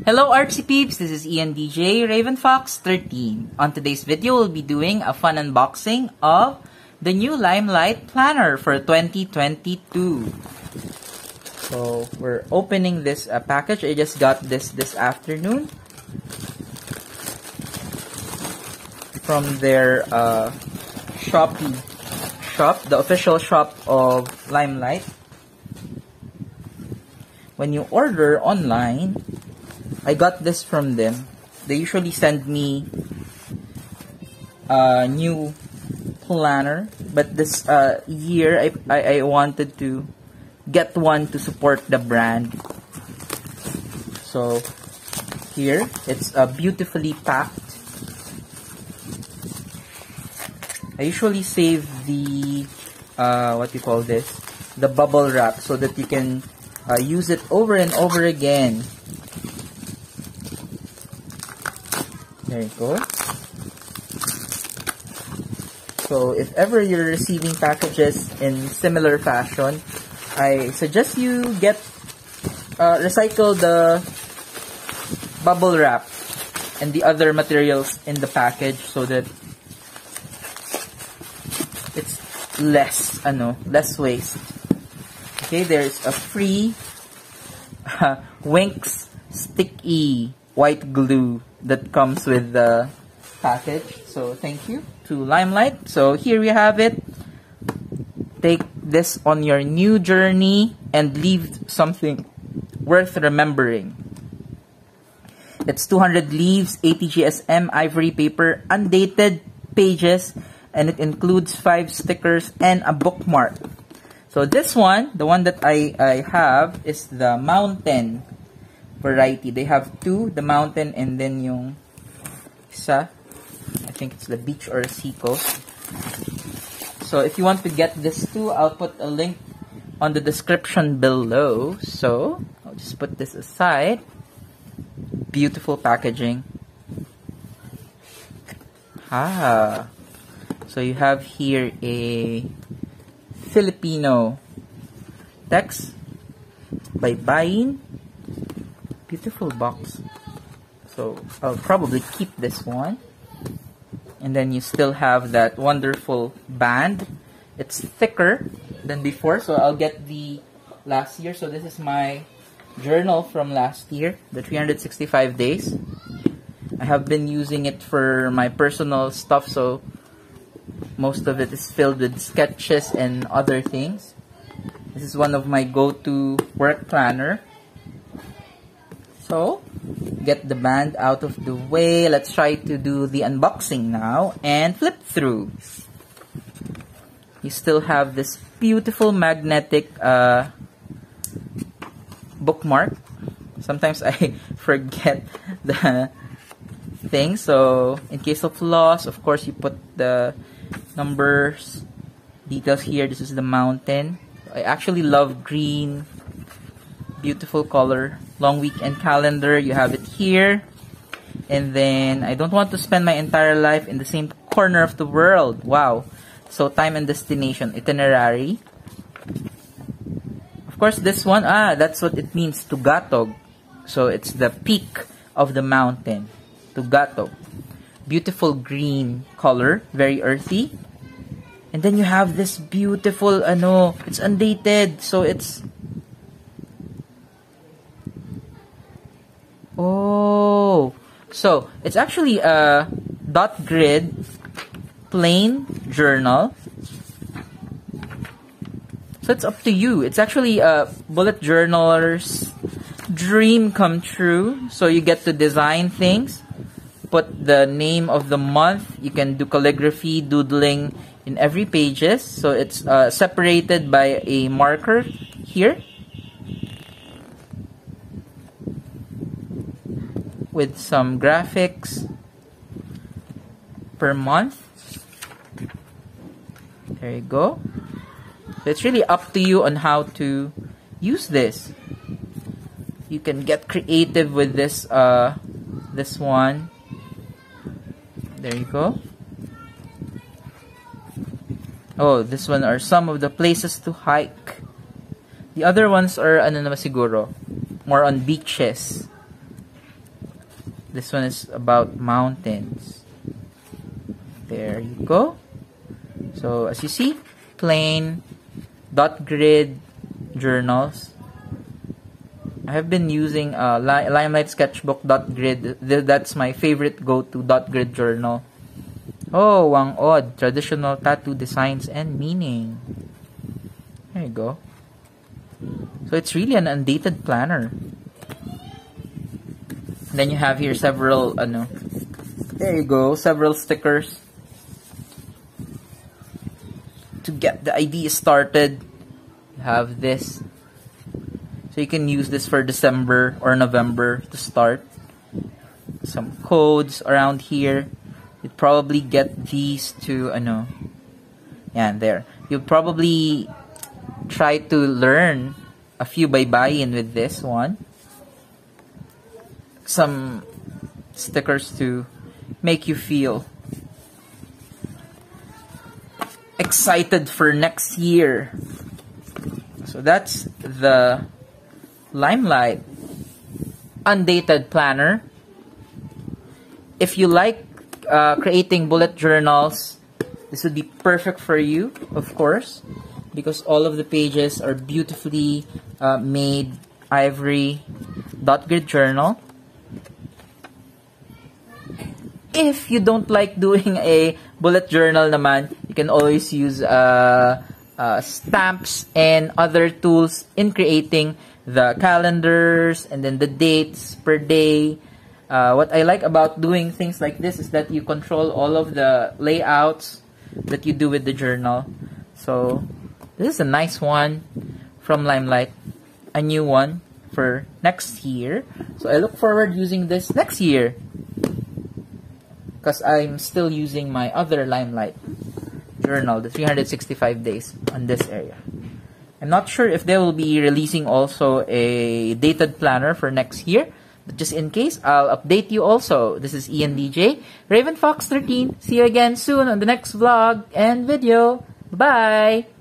Hello artsy peeps, this is Ian DJ Raven Fox 13. On today's video, we'll be doing a fun unboxing of the new Limelight Planner for 2022. So, we're opening this uh, package. I just got this this afternoon from their uh, Shopee shop, the official shop of Limelight. When you order online, I got this from them. They usually send me a new planner, but this uh, year I, I, I wanted to get one to support the brand. So here it's uh, beautifully packed. I usually save the uh, what you call this the bubble wrap so that you can uh, use it over and over again There you go. So if ever you're receiving packages in similar fashion, I suggest you get uh, recycle the bubble wrap and the other materials in the package so that it's less ano less waste. Okay, there's a free uh, Winx sticky white glue that comes with the package. So thank you to Limelight. So here we have it. Take this on your new journey and leave something worth remembering. It's 200 leaves, 80GSM ivory paper, undated pages, and it includes five stickers and a bookmark. So this one, the one that I, I have, is the Mountain variety. They have two, the mountain and then yung isa, I think it's the beach or seacoast. So if you want to get this too, I'll put a link on the description below. So I'll just put this aside. Beautiful packaging. Ah. So you have here a Filipino text by buying beautiful box. So I'll probably keep this one. And then you still have that wonderful band. It's thicker than before, so I'll get the last year. So this is my journal from last year, the 365 days. I have been using it for my personal stuff, so most of it is filled with sketches and other things. This is one of my go-to work planner. So, get the band out of the way. Let's try to do the unboxing now and flip through. You still have this beautiful magnetic uh, bookmark. Sometimes I forget the thing. So, in case of loss, of course, you put the numbers, details here. This is the mountain. I actually love green beautiful color. Long weekend calendar you have it here. And then I don't want to spend my entire life in the same corner of the world. Wow. So time and destination itinerary. Of course this one ah that's what it means Tugatog. So it's the peak of the mountain Tugatog. Beautiful green color very earthy. And then you have this beautiful ano it's undated. So it's Oh, so it's actually a dot grid plain journal. So it's up to you. It's actually a bullet journaler's dream come true. So you get to design things, put the name of the month. You can do calligraphy, doodling in every pages. So it's uh, separated by a marker here. With some graphics per month. There you go. So it's really up to you on how to use this. You can get creative with this uh this one. There you go. Oh, this one are some of the places to hike. The other ones are ano naman siguro, more on beaches. This one is about mountains. There you go. So as you see, plain dot grid journals. I have been using uh, Limelight Sketchbook dot grid. That's my favorite go-to dot grid journal. Oh, Whang-Od, traditional tattoo designs and meaning. There you go. So it's really an undated planner. Then you have here several, uh, ano, there you go, several stickers to get the idea started. You have this. So you can use this for December or November to start. Some codes around here. You'd probably get these to, uh, ano, yeah, there. You'll probably try to learn a few baybayin with this one. Some stickers to make you feel excited for next year. So that's the Limelight Undated Planner. If you like uh, creating bullet journals, this would be perfect for you, of course, because all of the pages are beautifully uh, made ivory dot grid journal. If you don't like doing a bullet journal naman, you can always use uh, uh, stamps and other tools in creating the calendars and then the dates per day. Uh, what I like about doing things like this is that you control all of the layouts that you do with the journal. So this is a nice one from Limelight. A new one for next year. So I look forward using this next year because I'm still using my other Limelight journal, the 365 days on this area. I'm not sure if they will be releasing also a dated planner for next year, but just in case, I'll update you also. This is Ian DJ, Raven Fox 13. See you again soon on the next vlog and video. Bye!